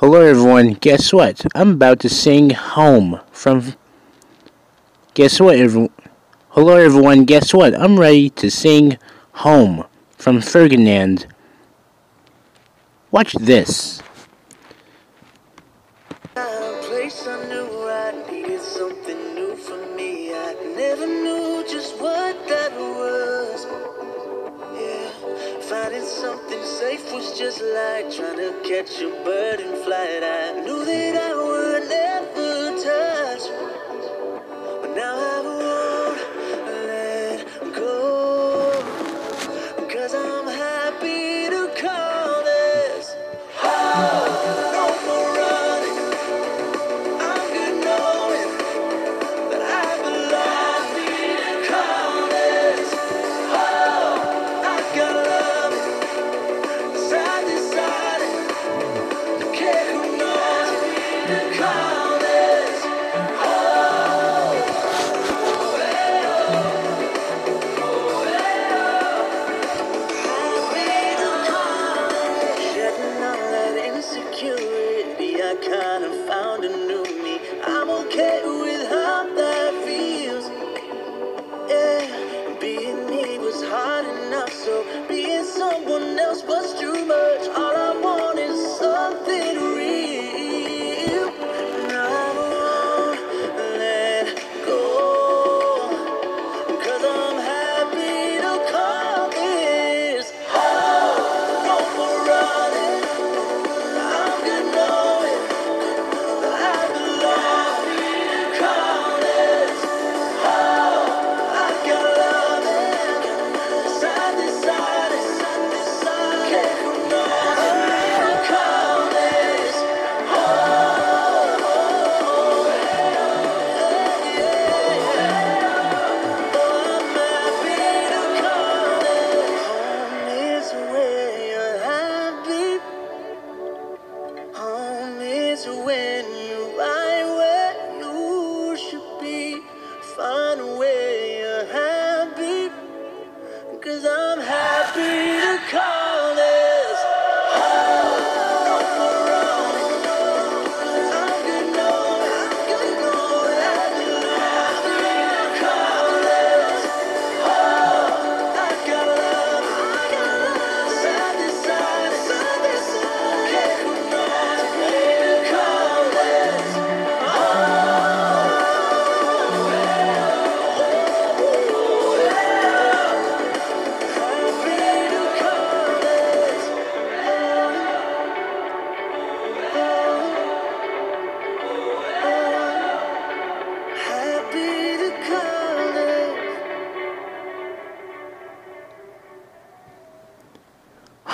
Hello everyone, guess what? I'm about to sing Home from... Guess what everyone... Hello everyone, guess what? I'm ready to sing Home from Ferdinand. Watch this. A place I knew I needed something new for me. I never knew Finding something safe was just like trying to catch a bird in flight. with her. find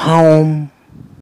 home